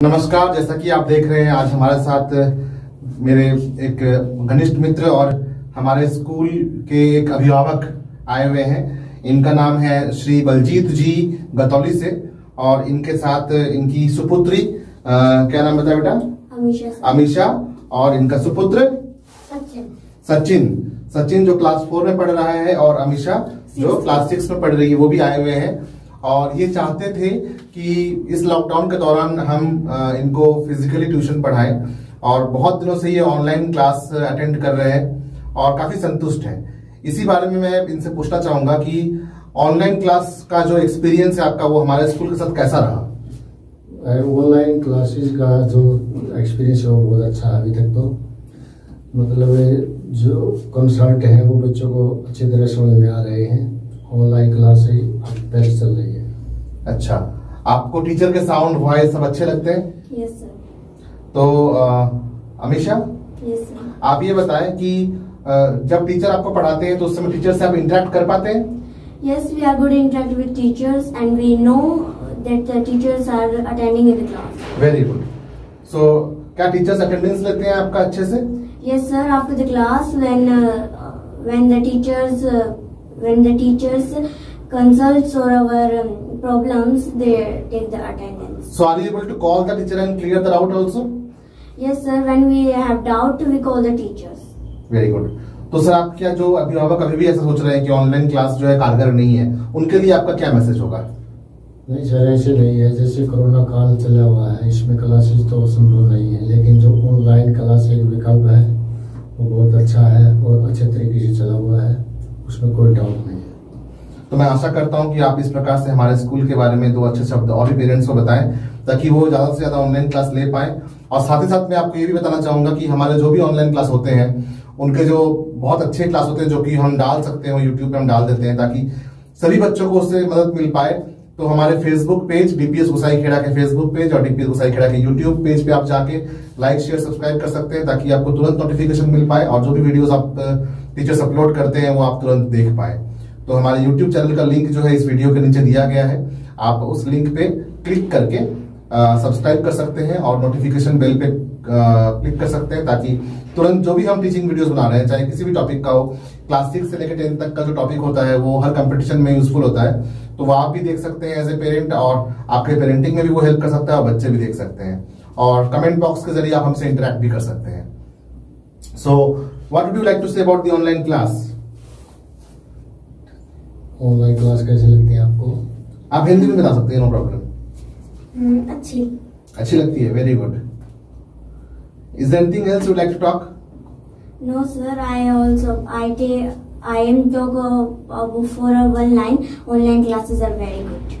नमस्कार जैसा कि आप देख रहे हैं आज हमारे साथ मेरे एक घनिष्ठ मित्र और हमारे स्कूल के एक अभिभावक आए हुए हैं। इनका नाम है श्री बलजीत जी गतौली से और इनके साथ इनकी सुपुत्री आ, क्या नाम बताया बेटा? अमीशा अमीशा और इनका सुपुत्र? सचिन। सचिन। सचिन जो क्लास फोर में पढ़ रहा है और अमीशा जो क्लास सिक्स में पढ़ रही है वो भी आए हुए हैं। और ये चाहते थे कि इस लॉकडाउन के दौरान हम इनको फिजिकली ट्यूशन पढ़ाएँ और बहुत दिनों से ये ऑनलाइन क्लास अटेंड कर रहे हैं और काफ़ी संतुष्ट हैं। इसी बारे में मैं इनसे पूछना चाहूँगा कि ऑनलाइन क्लास का जो एक्सपीरियंस है आपका, वो हमारे स्कूल के साथ कैसा रहा? ऑनलाइन क्लासेस का जो एक्सपीरियंस है, वो बहुत अच्छा है अभी तक तो। मतलब जो कंसल्ट है, वो बच्चों को अच्छी तरह समझ में आ रहे हैं। ऑनलाइन क्लास अब बेस्ट चल रही है। अच्छा आपको टीचर के साउंड वॉइस सब अच्छे लगते हैं? यस सर तो अमीशा यस सर आप ये बताएँ कि आ, जब टीचर आपको पढ़ाते हैं तो उस समय टीचर से आप इंटरेक्ट कर पाते हैं? Yes we are good interact with teachers and we know that the teachers are attending in the class very good so क्या टीचर्स अटेंडेंस लेते हैं आपका अच्छे से? Yes sir after the class when when the teachers when the teachers consults or our um, problems, they take the attendance. So are you able to call the teacher and clear the doubt also Yes, sir. When we have doubt, we call the teachers. Very good तो sir आप क्या जो अभिभावक अभी भी ऐसा सोच रहे हैं कि ऑनलाइन क्लास जो है कारगर नहीं है उनके लिए आपका क्या मैसेज होगा नहीं सर ऐसे नहीं है जैसे कोरोना काल चला हुआ है इसमें क्लासेस तो संभव नहीं है लेकिन जो ऑनलाइन क्लास एक विकल्प है वो बहुत अच्छा है और अच्छे तरीके से चला हुआ है उसमें कोई डाउट नहीं है तो मैं आशा करता हूँ कि आप इस प्रकार से हमारे स्कूल के बारे में दो अच्छे शब्द और भी पेरेंट्स को बताएँ, ताकि वो ज़्यादा से ज़्यादा ऑनलाइन क्लास ले पाए। और साथ ही साथ मैं आपको ये भी बताना चाहूँगा कि हमारे जो भी ऑनलाइन क्लास होते हैं, उनके जो बहुत अच्छे क्लास होते हैं, जो कि हम डाल सकते हैं यूट्यूब पे हम डाल देते हैं, ताकि सभी बच्चों को उससे मदद मिल पाए। तो हमारे Facebook page DPS Gusai Khera के फेसबुक पेज और डीपीएस गुसाई खेड़ा के यूट्यूब पेज पे आप जाके लाइक शेयर सब्सक्राइब कर सकते हैं, ताकि आपको तुरंत नोटिफिकेशन मिल पाए और जो भी वीडियोस आप टीचर्स अपलोड करते हैं, वो आप तुरंत देख पाए। तो हमारे YouTube चैनल का लिंक जो है इस वीडियो के नीचे दिया गया है। आप उस लिंक पे क्लिक करके सब्सक्राइब कर सकते हैं और नोटिफिकेशन बेल पे क्लिक कर सकते हैं ताकि तुरंत जो भी हम टीचिंग वीडियोस बना रहे हैं, चाहे किसी भी टॉपिक का हो क्लास सिक्स से लेकर टेंथ तक का जो टॉपिक होता है, वो हर कंपटीशन में यूजफुल होता है। तो वो आप भी देख सकते हैं एज ए पेरेंट और आपके पेरेंटिंग में भी वो हेल्प कर सकता है और बच्चे भी देख सकते हैं। और कमेंट बॉक्स के ज़रिए आप हमसे इंटरेक्ट भी कर सकते हैं। So what you like to say about the online class online class कैसे लगती है आपको? आप हिंदी में बता सकते हैं नो प्रॉब्लम अच्छी। अच्छी लगती है very good is there anything else you like to talk no sir I also I T I am to go for a one line online classes are very good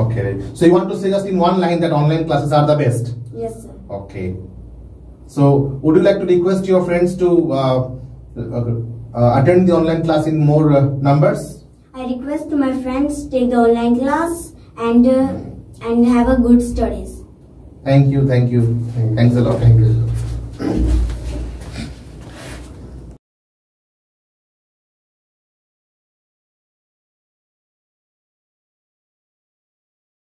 okay so you want to say just in one line that online classes are the best yes sir okay so would you like to request your friends to attend the online class in more numbers yes sir I request my friends take the online class and uh, and have a good studies. Thank you, thank you. Thanks a lot. Thank you.